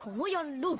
この野郎。